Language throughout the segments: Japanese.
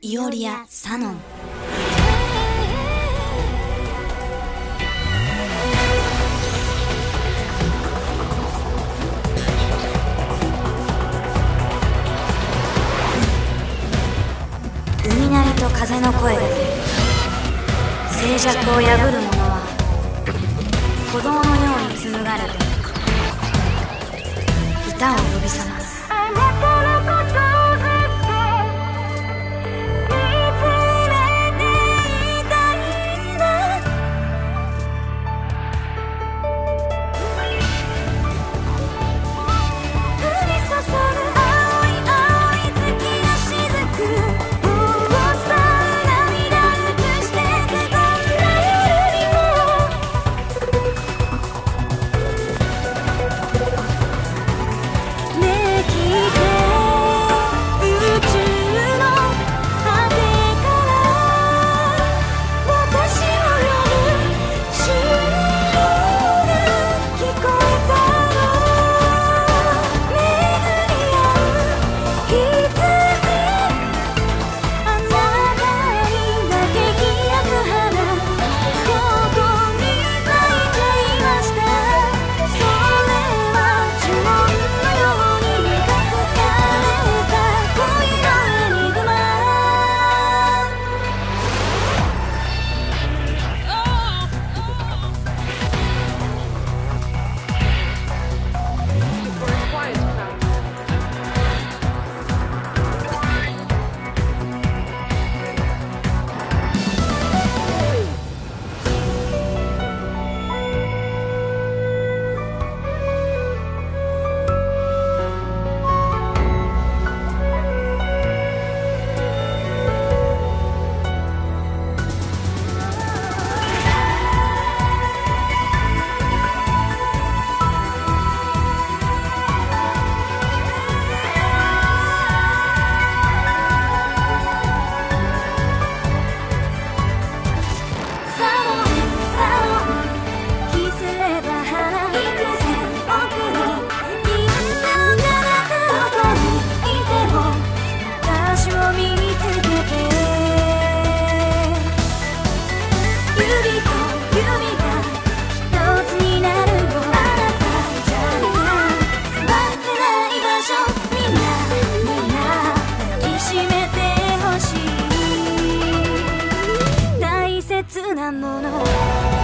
イオリア・サノン。海鳴りと風の声。で静寂を破る者は鼓動のように紡がれて歌を呼び覚ます。なもの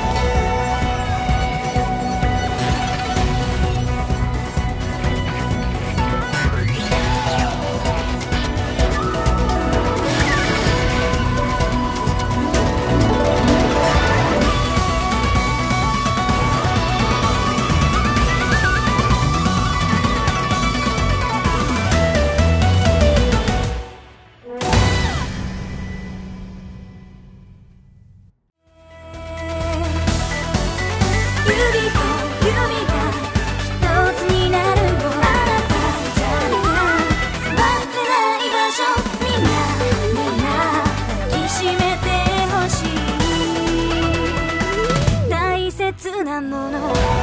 なもの